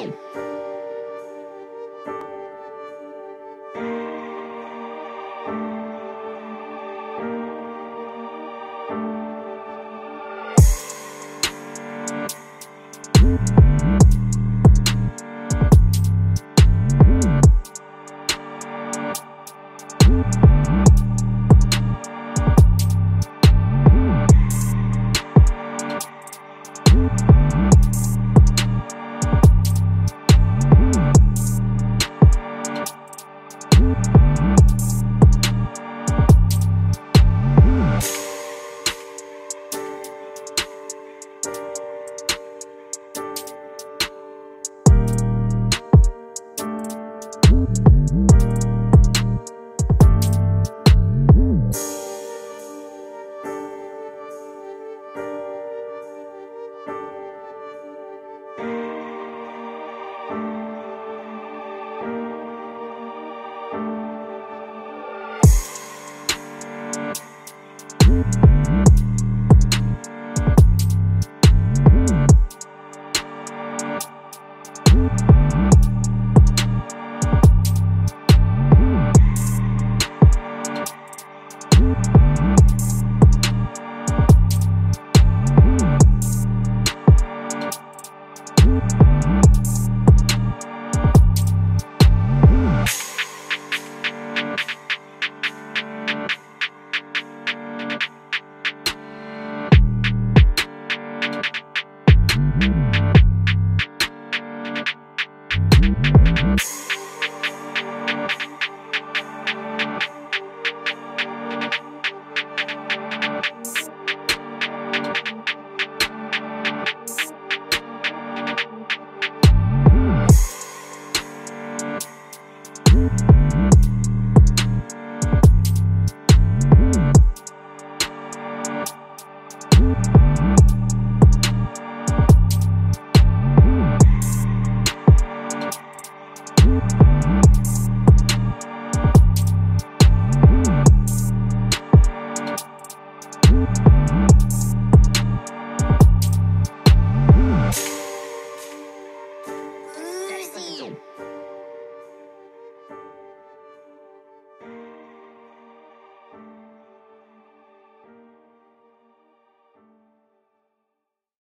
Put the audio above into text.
Thirsty.